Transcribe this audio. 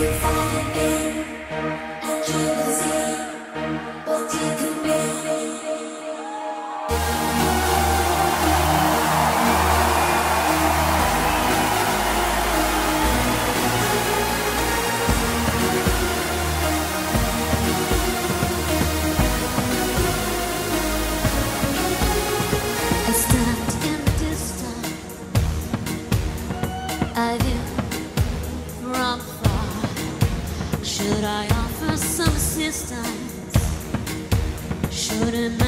Before Should I offer some assistance? Shouldn't